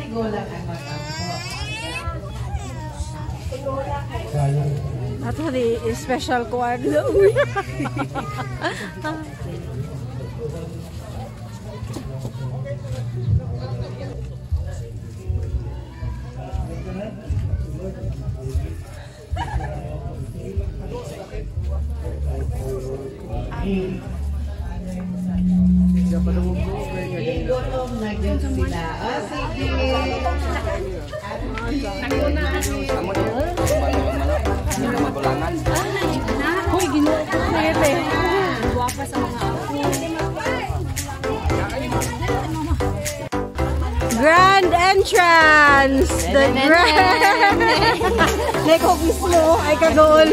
Sigo lang ang mag-ampo. Ato di Igulong na dyan sila. O, sige. Hoy, ginuo ko na ito. Guwapa sa mga Grand entrance! The grand! Neko mismo ay kagol.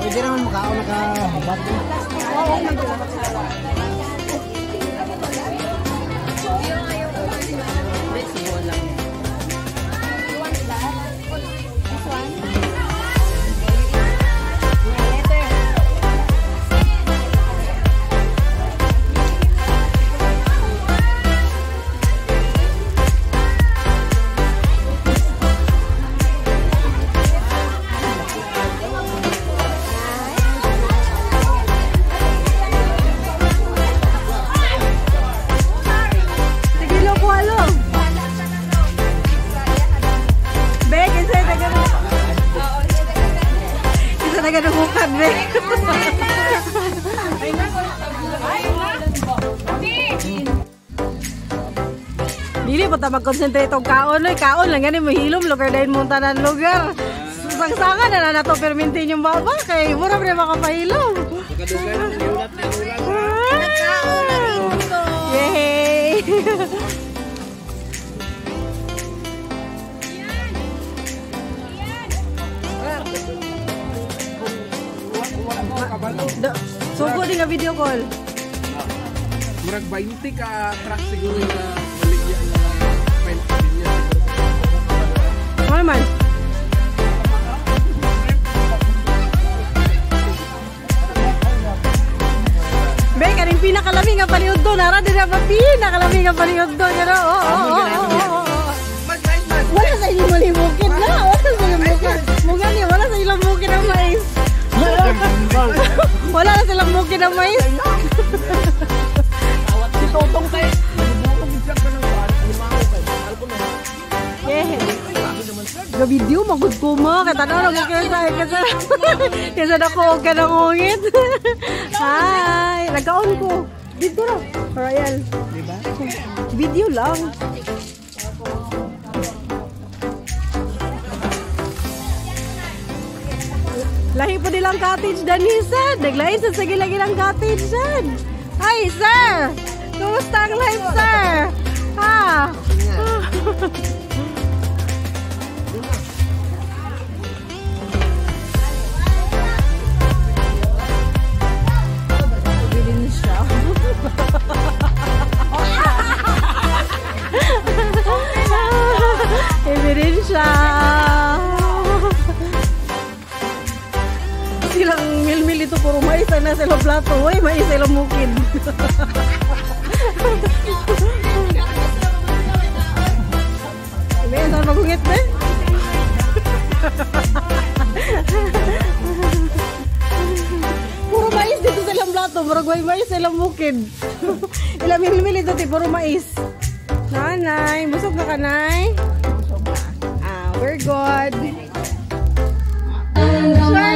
Pwede naman makaon nakahabat. Sige, Isa na gano'n bukad, Bek. Dili pa ta mag-concentrate og kaon, oy. Kaon lang gani mahilom lugar dahil mo tanan lugar. Sangsangan na na nato permintin yung baba kay mura pre makapahilom. Yay! Sugo din nga video call. Murag 20 ka track siguro na baligya na file niya. Man? Be, kaning pinakalamig nga paliud doon. Nara din ba pinakalamig nga paliud doon. Ano? Oo, oo, oo, oo. Wala sa inyong malibukid na. Wala sa inyong bukid. Mugani, ni, wala sa ilang bukid ang. Wala na silang bukid ang mais. Si Totong kay ka ko na. Yeah. Ga video magud ko mo kay tanaw ra kay sa kaysa kaysa dako og kanang ungit. Hi, nagkaon ko. Dito ra. Royal. Diba? Video lang. Lahi po nilang cottage danisan. Naglain sa sige lagi ng cottage dan. Hi, sir. Kumusta ang life, sir? Ha? Plato. Uy, mais sila mukid. Ibe, saan magungit be? Puro mais dito sa ilang plato. Murag may mais sa ilang bukid. ilang milmil ito, ti, puro mais. Nanay, busog na ka, nay? Ah, we're good. Share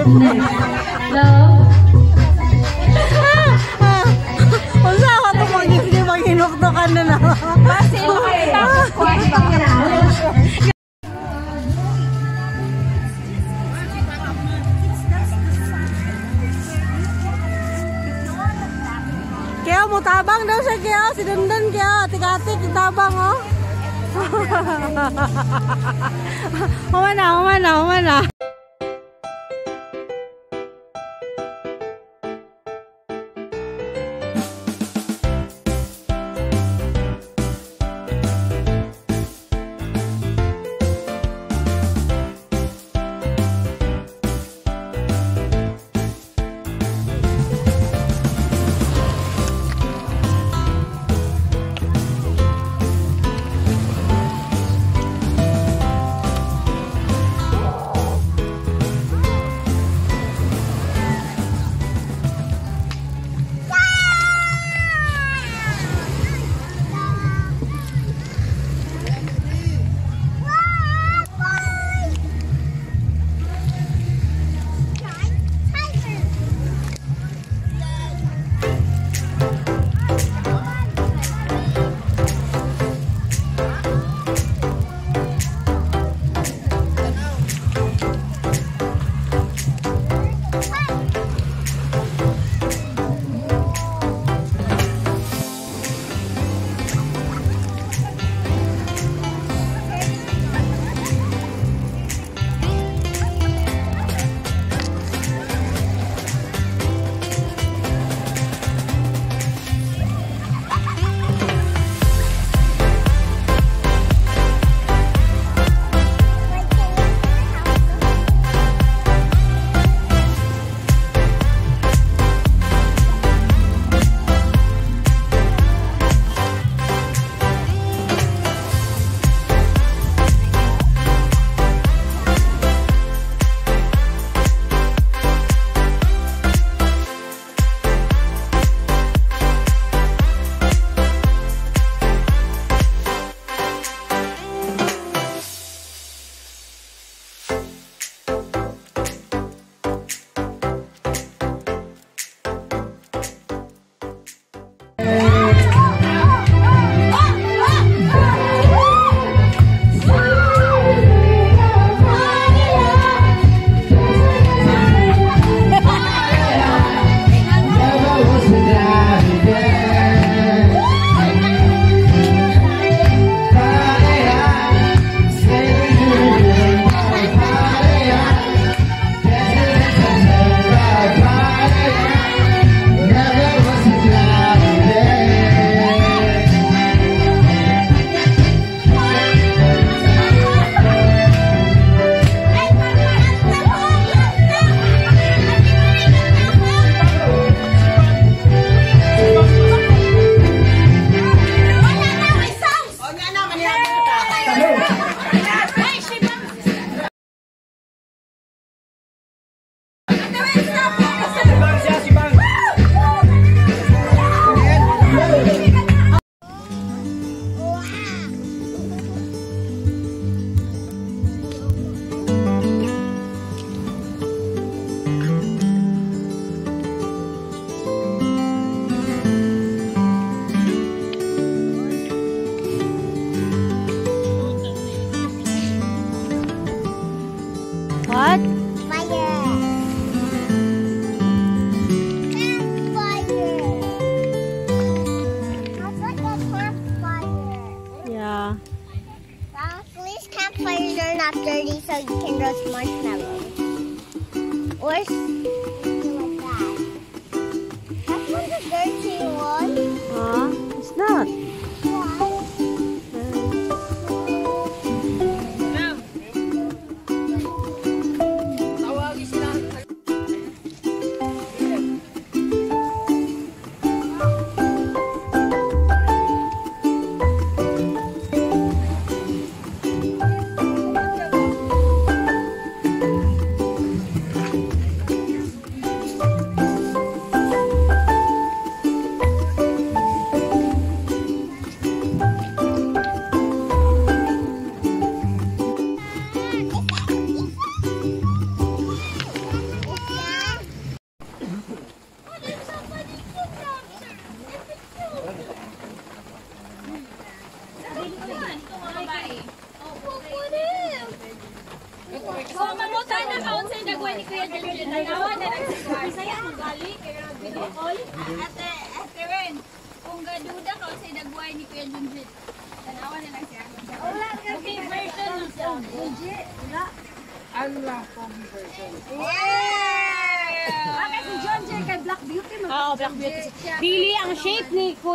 Love. Unsa ka to magiging maghinukto ka na na. Basil, okay. Tapos, kwento Kaya mo tabang daw siya kaya si Dandan kaya tigati tabang oh. Humana, humana, humana.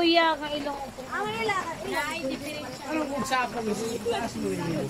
iya kang ilong. Ang ila. Na ay different. Ano kung sa apong isitaas mo yun?